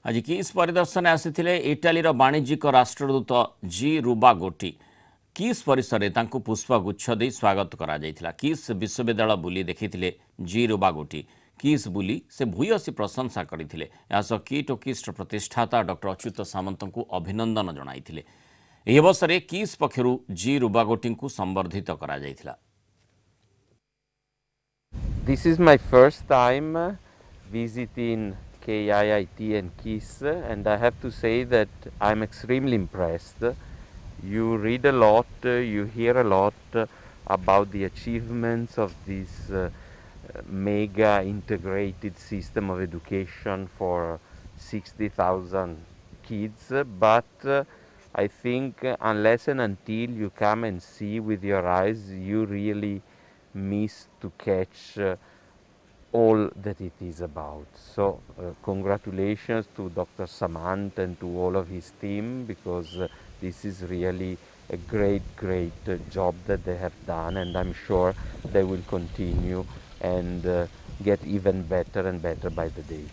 ଆଜି କିସ୍ ପରିଦର୍ଶନରେ ଆସିଥିଲେ ଇଟାଲୀର ବାଣିଜ୍ୟିକ ରାଷ୍ଟ୍ରଦୂତ ଜି ରୁବା ଗୋଟି କିସ୍ ପରିସରରେ ତାଙ୍କୁ ପୁଷ୍ପଗୁଚ୍ଛ ଦେଇ ସ୍ୱାଗତ କରାଯାଇଥିଲା। କିସ୍ ବିଶ୍ୱବିଦ୍ୟାଳୟ ବୁଲି ଦେଖିଥିଲେ ଜି ରୁବା ଗୋଟି କିସ୍ ବୁଲି ସେ ଭୂୟସୀ ପ୍ରଶଂସା କରିଥିଲେ। ଏହା ସହ କିଟ୍ ଓ କିସ୍ର ପ୍ରତିଷ୍ଠାତା ଡକ୍ଟର ଅଚ୍ୟୁତ ସାମନ୍ତଙ୍କୁ ଅଭିନନ୍ଦନ ଜଣାଇଥିଲେ। ଏହି ଅବସରରେ କିସ୍ ପକ୍ଷରୁ ଜି ରୁବା ଗୋଟିଙ୍କୁ ସମ୍ବର୍ଦ୍ଧିତ କରାଯାଇଥିଲା। Is my first time uh, visiting KIIT and KISS, and I have to say that I'm extremely impressed. You read a lot, uh, you hear a lot uh, about the achievements of this uh, mega integrated system of education for 60,000 kids, but uh, I think unless and until you come and see with your eyes, you really miss to catch uh, all that it is about. So uh, congratulations to Dr. Samant and to all of his team because uh, this is really a great, great uh, job that they have done and I'm sure they will continue and uh, get even better and better by the day.